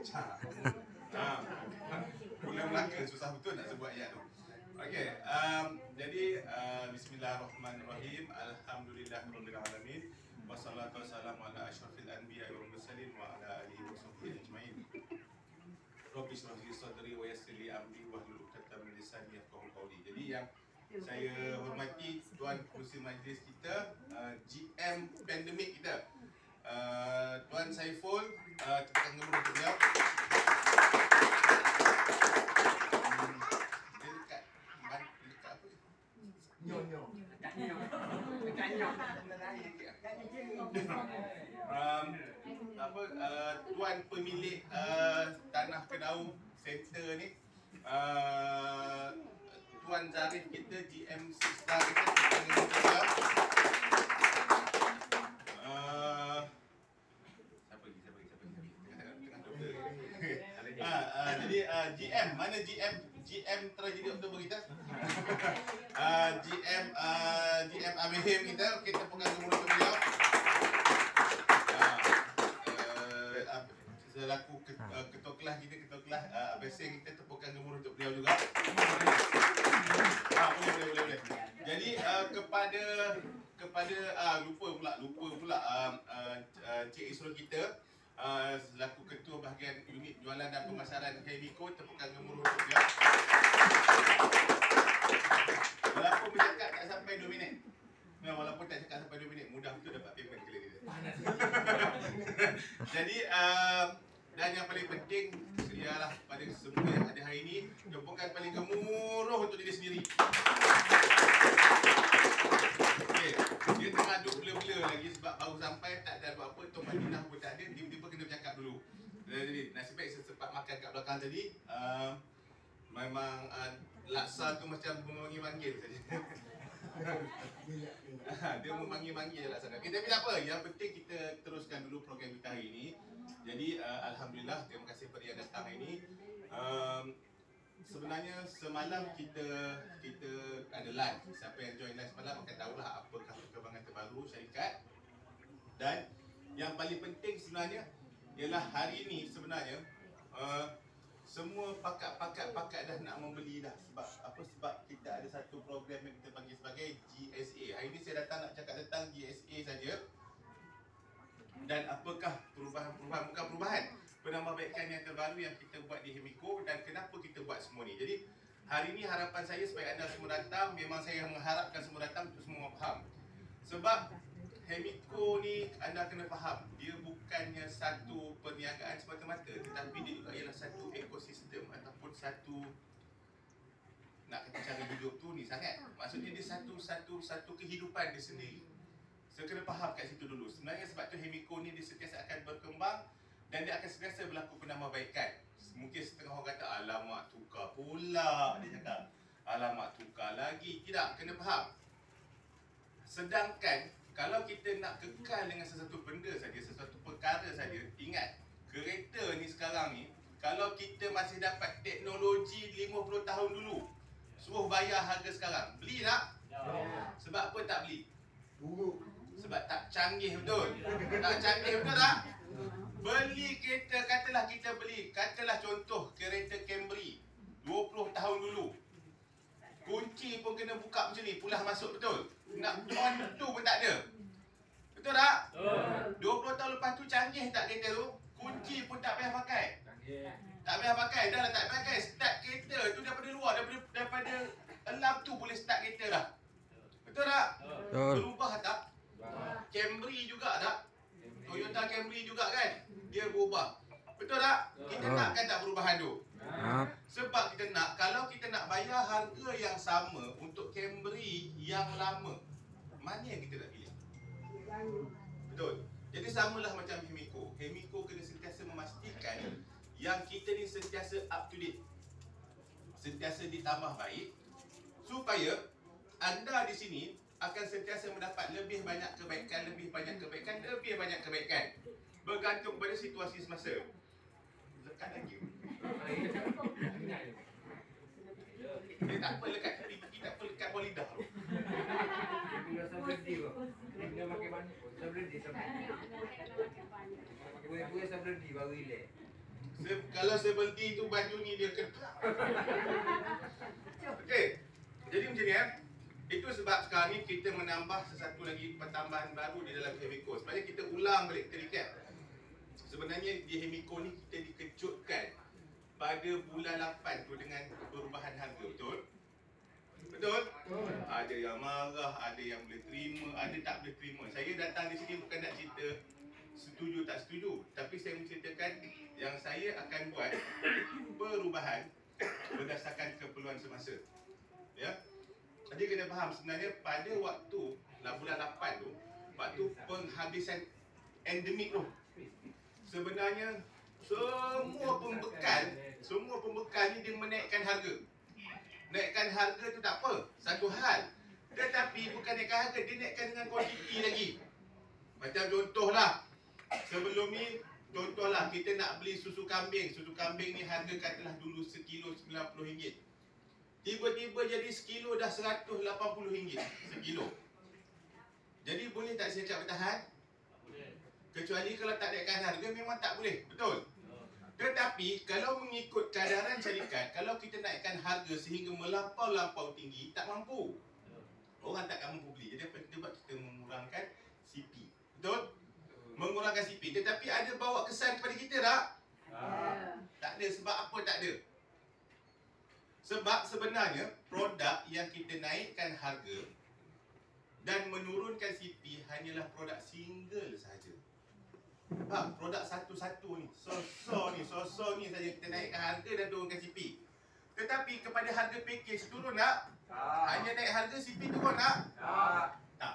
Ha. Mula Melaka susah betul nak sebut ayat tu. Okey, um, jadi uh, bismillahirrahmanirrahim. Alhamdulillahirabbil alamin. Wassalatu wassalamu ala asyrafil anbiya'i wal mursalin wa ala alihi wa sahbihi ajmain. Rabbi shrah li sadri wa yassir li amri wa hlul 'uqdatam min lisani yafqahu qawli. Jadi yang saya hormati tuan kerusi majlis kita, uh, GM pandemik kita. Uh, tuan Saiful, uh, tepukan gemuruh untuk beliau. Hmm, dia dekat ban- dekat apa? Nyo-nyo. um, apa uh, tuan pemilik uh, tanah Kedau Center ni uh, tuan Zarif kita GM Star kita kita juga uh, siapa lagi siapa lagi siapa lagi tengah tengah doktor Ah, ah, jadi uh, GM GM GM tragedi Oktober kita uh, GM uh, GM Amihim kita. Kita pegang gemuruh untuk beliau. Ah, eh, apa- selaku uh, ketua kelas kita ketua kelas uh, Abang Sing kita tepukan gemuruh untuk beliau juga. Ah, boleh boleh boleh boleh. Jadi uh, kepada kepada uh, lupa pula lupa pula uh, uh, uh, Cik Isrul kita uh, selaku ketua bahagian unit jualan dan pemasaran Hemiko tepukan gemuruh beliau walaupun bercakap tak sampai 2 minit Nah, walaupun tak cakap sampai 2 minit, mudah betul dapat payment kali dia. Jadi, uh, dan yang paling penting ialah pada semua yang ada hari ini, tepukan paling gemuruh untuk diri sendiri. Okay. Dia tengah duduk blur-blur lagi sebab baru sampai, tak ada apa-apa, Tok Madinah pun tak ada, tiba-tiba kena bercakap dulu. Jadi, nasib baik saya sempat belakang tadi. Uh, memang uh, laksa tu macam memanggil-manggil saja. dia memanggil-manggil sana. Okay, tapi tak apa. Yang penting kita teruskan dulu program kita hari ini. Jadi uh, Alhamdulillah terima kasih kepada yang datang hari ini. Um, sebenarnya semalam kita kita ada live. Siapa yang join live semalam akan tahulah apakah perkembangan terbaru syarikat. Dan yang paling penting sebenarnya ialah hari ini sebenarnya uh, semua pakat-pakat-pakat dah nak membeli dah sebab apa sebab kita ada satu program yang kita panggil sebagai GSA. Hari ini saya datang nak cakap tentang GSA saja. Dan apakah perubahan-perubahan bukan perubahan, penambahbaikan yang terbaru yang kita buat di Hemiko dan kenapa kita buat semua ni. Jadi hari ini harapan saya supaya anda semua datang, memang saya mengharapkan semua datang untuk semua faham. Sebab Hemiko ni anda kena faham Dia bukannya satu perniagaan semata-mata Tetapi dia juga ialah satu ekosistem Ataupun satu Nak kata cara hidup tu ni sangat. Maksudnya dia satu satu satu kehidupan dia sendiri. Saya kena faham kat situ dulu. Sebenarnya sebab tu Hemiko ni dia sentiasa akan berkembang Dan dia akan sentiasa berlaku penambahbaikan. Mungkin setengah orang kata Alamak tukar pula Dia cakap. Alamak tukar lagi. Tidak, kena faham. Sedangkan kalau kita nak kekal dengan sesuatu benda saja, sesuatu perkara saja, ingat kereta ni sekarang ni kalau kita masih dapat teknologi 50 tahun dulu suruh bayar harga sekarang, beli tak? Sebab apa tak beli? Buruk. Sebab tak canggih betul. Tak canggih betul tak? Beli kereta, katalah kita beli, katalah contoh kereta Camry 20 tahun dulu. Kunci pun kena buka macam ni, pulah masuk betul. Nak on tu pun tak ada. Betul tak? Betul. 20 tahun lepas tu canggih tak kereta tu? Kunci pun tak payah pakai. Tak payah pakai, dah lah tak payah pakai. Start kereta tu daripada luar, daripada daripada alarm tu boleh start kereta dah. Betul tak? Betul. Berubah tak? Camry juga tak? Toyota Camry juga kan? Dia berubah. Betul tak? Kita Betul. nakkan tak perubahan tu? Ha. Sebab kita nak, kalau kita nak bayar harga yang sama untuk Camry yang lama, mana yang kita nak pilih? Betul. Jadi samalah macam Hemiko. Hemiko kena sentiasa memastikan yang kita ni sentiasa up to date. Sentiasa ditambah baik supaya anda di sini akan sentiasa mendapat lebih banyak kebaikan, lebih banyak kebaikan, lebih banyak kebaikan. Bergantung pada situasi semasa. Lekat lagi. Dia tak apa lekat tepi, tepi tak apa lekat bawah lidah tu. Rasa berhenti makan banyak. Saya berhenti. Saya berhenti. Makan buah-buah saya berhenti relax. Se- kalau 70 tu baju ni dia ketak. Okey. Jadi macam ni eh. Itu sebab sekarang ni kita menambah sesuatu lagi pertambahan baru di dalam Hemiko. Sebenarnya kita ulang balik kita recap. Sebenarnya di Hemiko ni kita dikejutkan pada bulan 8 tu dengan perubahan harga, betul? Betul? Ada yang marah, ada yang boleh terima, ada tak boleh terima. Saya datang di sini bukan nak cerita setuju tak setuju, tapi saya menceritakan yang saya akan buat perubahan berdasarkan keperluan semasa. Ya. Jadi kena faham sebenarnya pada waktu lah bulan 8 tu, waktu penghabisan endemik tu. Sebenarnya semua pembekal, semua pembekal ni dia menaikkan harga. Naikkan harga tu tak apa, satu hal. Tetapi bukan naikkan harga, dia naikkan dengan kuantiti lagi. Macam contohlah, sebelum ni contohlah kita nak beli susu kambing. Susu kambing ni harga katalah dulu sekilo RM90. Tiba-tiba jadi sekilo dah RM180 sekilo. Jadi boleh tak saya cakap bertahan? Kecuali kalau tak naikkan harga memang tak boleh. Betul? Tetapi kalau mengikut cadaran syarikat, kalau kita naikkan harga sehingga melampau-lampau tinggi, tak mampu. Orang takkan mampu beli. Jadi apa kita buat? Kita mengurangkan CP. Betul? Mengurangkan CP. Tetapi ada bawa kesan kepada kita tak? Tak ada. Sebab apa tak ada? Sebab sebenarnya produk yang kita naikkan harga dan menurunkan CP hanyalah produk single sahaja. Faham? Produk satu-satu ni, so-so ni, so-so ni saja kita naikkan harga dan turunkan CP. Tetapi kepada harga package turun tak? Hanya naik harga CP turun tak? Tak.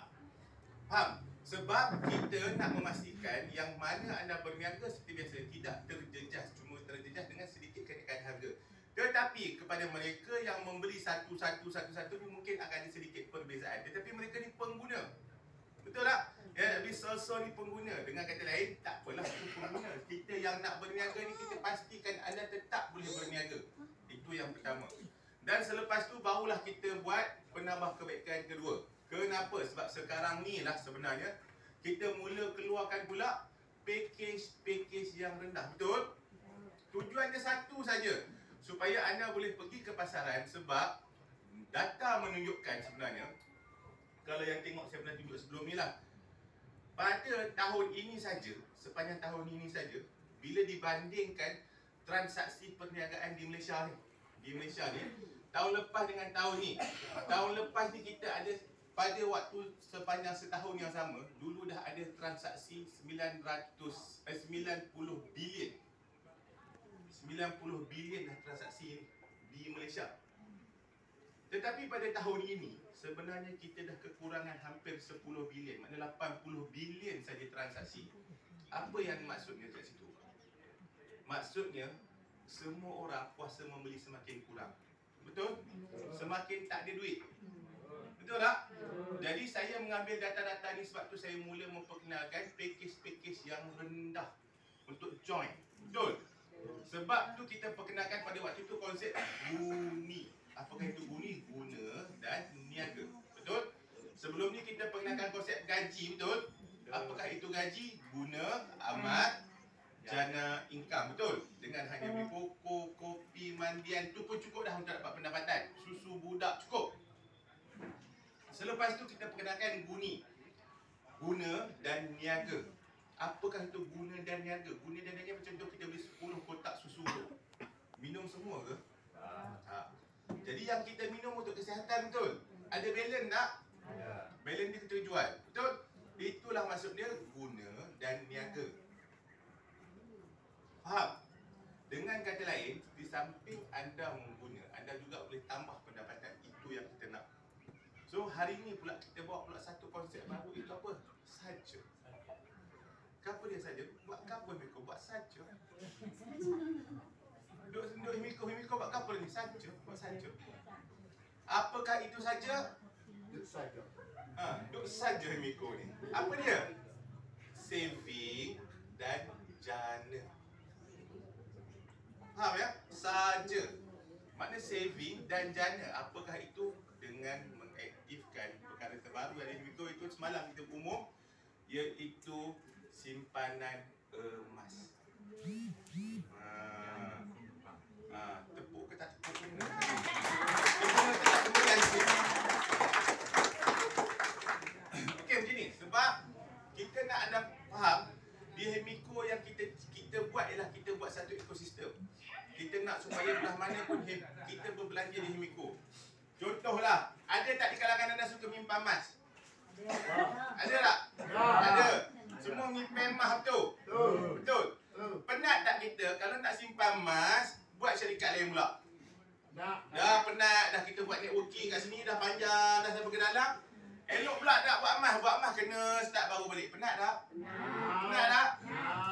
Faham? Sebab kita nak memastikan yang mana anda berniaga seperti biasa tidak terjejas, cuma terjejas dengan sedikit kenaikan harga. Tetapi kepada mereka yang membeli satu-satu satu-satu ni mungkin akan ada sedikit perbezaan. Tetapi mereka ni pengguna. Betul tak? Tapi so-so ni pengguna. Dengan kata lain, tak apalah itu pengguna. Kita yang nak berniaga ni kita pastikan anda tetap boleh berniaga. Itu yang pertama. Dan selepas tu barulah kita buat penambah kebaikan kedua. Kenapa? Sebab sekarang ni lah sebenarnya kita mula keluarkan pula package-package yang rendah. Betul? Tujuannya satu saja supaya anda boleh pergi ke pasaran sebab data menunjukkan sebenarnya kalau yang tengok saya pernah tunjuk sebelum ni lah pada tahun ini saja sepanjang tahun ini saja bila dibandingkan transaksi perniagaan di Malaysia ni di Malaysia ni tahun lepas dengan tahun ni tahun lepas ni kita ada pada waktu sepanjang setahun yang sama dulu dah ada transaksi 900 eh, 90 bilion 90 bilion dah transaksi di Malaysia. Tetapi pada tahun ini sebenarnya kita dah kekurangan hampir 10 bilion, maknanya 80 bilion saja transaksi. Apa yang maksudnya kat situ? Maksudnya semua orang kuasa membeli semakin kurang. Betul? Semakin tak ada duit. Betul tak? Jadi saya mengambil data-data ni sebab tu saya mula memperkenalkan package-package yang rendah untuk join. Betul? Sebab tu kita perkenalkan pada waktu tu konsep. Apakah itu guni? Guna dan niaga. Betul? Sebelum ni kita perkenalkan konsep gaji, betul? Gaji? Guna, amat, jana income, betul? Dengan hanya beli pokok, kopi, mandian tu pun cukup dah untuk dapat pendapatan. Susu budak cukup. Selepas tu kita perkenalkan guni. Guna dan niaga. Apakah itu guna dan niaga? Guna dan niaga macam tu kita beli 10 kotak susu tu. Minum semua ke? Tak. Jadi yang kita minum untuk kesihatan betul. Ada balance tak? Balance dia kita jual. Betul? Itulah maksud dia guna dan niaga. Faham? Dengan kata lain, di samping anda mengguna, anda juga boleh tambah pendapatan. Itu yang kita nak. So hari ini pula kita bawa pula satu konsep baru itu apa? Saja. Kenapa dia saja? Buat apa Miko? Buat saja. Duduk duduk Miko, Miko buat apa ni? Saja, buat saja. Apakah itu saja? Saja. Ha, duduk saja Miko ni. Apa dia? Saving dan jana. Faham ya? Saja. Makna saving dan jana. Apakah itu? Dengan mengaktifkan perkara terbaru di Miko itu semalam kita umum iaitu simpanan emas. Ha, nak supaya belah mana pun Hem- kita berbelanja di Hemiko. Contohlah, ada tak di kalangan anda suka menyimpan emas? Ada tak? Ada. Semua menyimpan emas betul? Betul. Betul. Betul. Penat tak kita kalau nak simpan emas, buat syarikat lain pula? Nak. Dah penat dah kita buat networking kat sini dah panjang dah sampai ke dalam. Elok pula tak buat emas, buat emas kena start baru balik. Penat tak? Penat tak?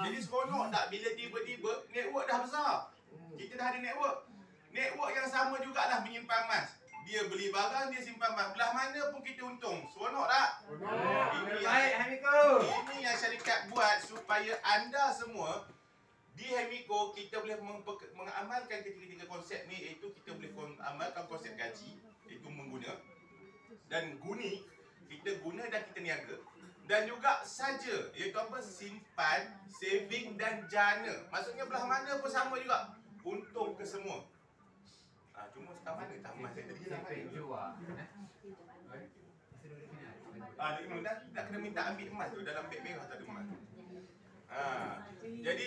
Jadi seronok tak bila tiba-tiba network dah besar. Kita dah ada network. Network yang sama jugalah menyimpan emas. Dia beli barang, dia simpan emas. Belah mana pun kita untung. Seronok tak? Terbaik Hamiko. Ini yang syarikat buat supaya anda semua di Hemiko kita boleh mengamalkan ketiga-tiga konsep ni iaitu kita boleh amalkan konsep gaji iaitu mengguna. Dan guni kita guna dan kita niaga. Dan juga saja iaitu apa? Simpan saving dan jana. Maksudnya belah mana pun sama juga. Untung ke semua. Ah cuma sekarang mana tak saya tadi? Dah mana jual. Ah, kena dah, dah kena minta ambil emas tu dalam beg merah tak ada emas. Ah, jadi